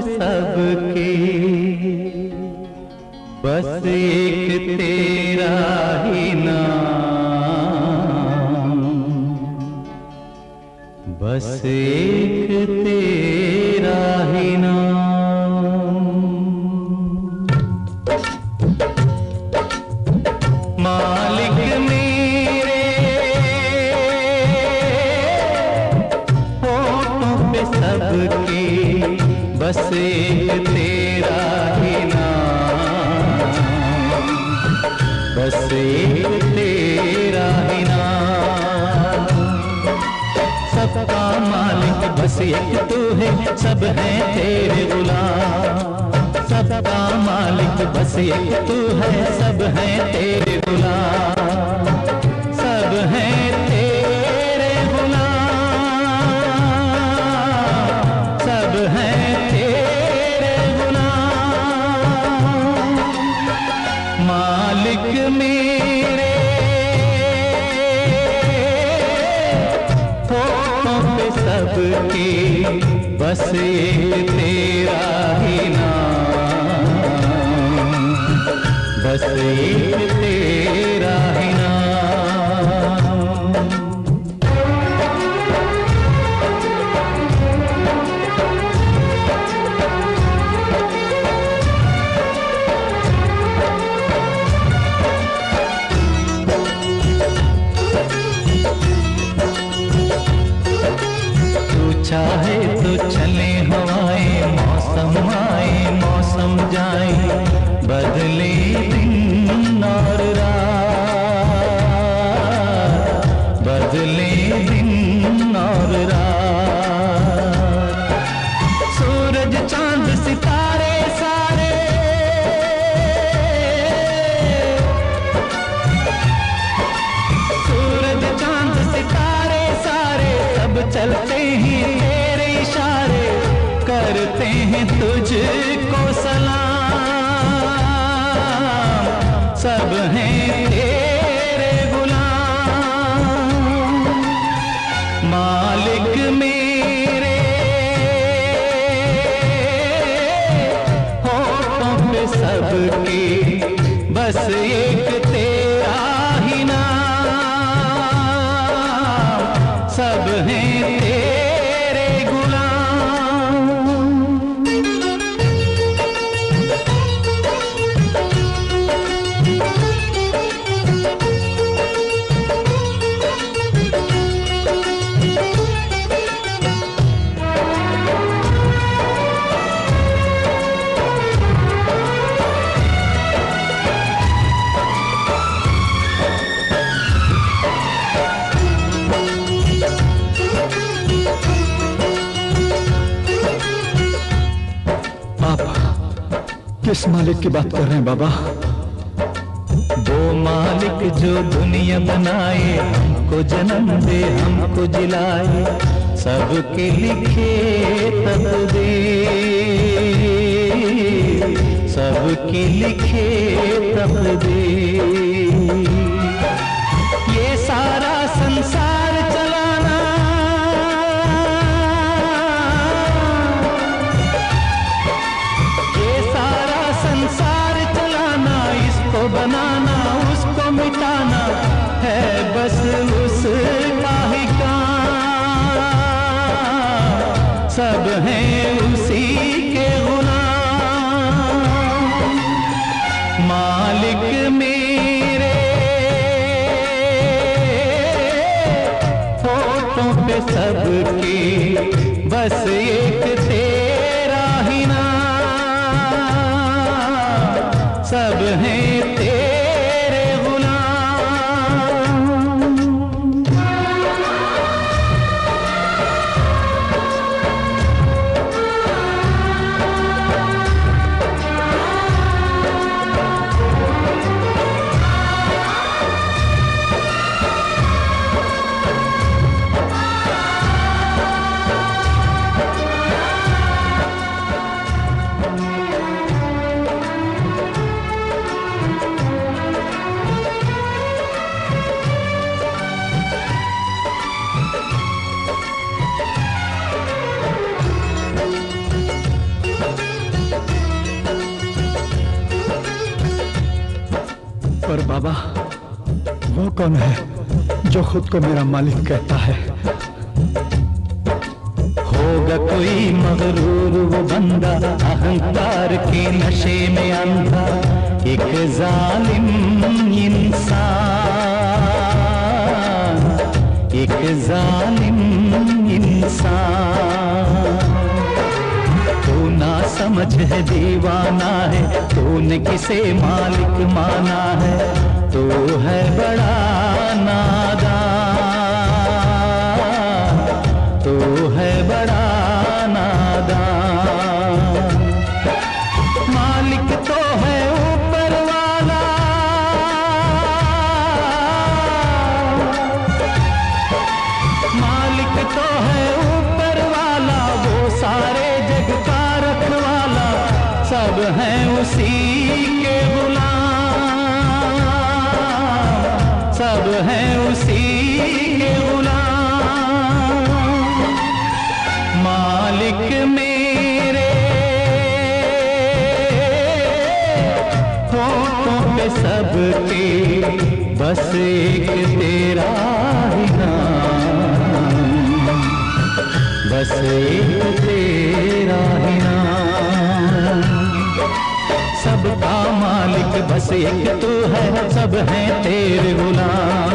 सबके। बस एक तेरा ही नाम। बस एक तेरा बस तेरा ही नाम। बस तेरा ही नाम। सबका मालिक बस एक तू है, सब है तेरे गुलाम। सबका मालिक बस एक तू है, सब है तेरे गुलाम। मालिक मेरे पे सबके बस एक तेरा ही नाम। बस एक चाहे तो चले हवाएँ मौसम हैं तुझको किस मालिक की बात कर रहे हैं बाबा? वो मालिक जो दुनिया बनाए, हमको जन्म दे, हमको जिलाए, सबके लिखे तब दे। सबके लिखे तब दे। ये सारा सब हैं उसी के गुलाम। मालिक मेरे होठों पे सबके बस एक बाबा, वो कौन है जो खुद को मेरा मालिक कहता है? होगा कोई मगरूर वो बंदा, अहंकार के नशे में अंधा, एक जालिम इंसान, एक जालिम इंसान। समझ है दीवाना है। तूने किसे मालिक माना है? तू है बड़ा नादान। हैं उसी के गुलाम। सब हैं उसी के गुलाम। मालिक मेरे होठों पे सबके बस एक तेरा ही नाम। बस एक बस एक तू है सब है तेरे गुलाम।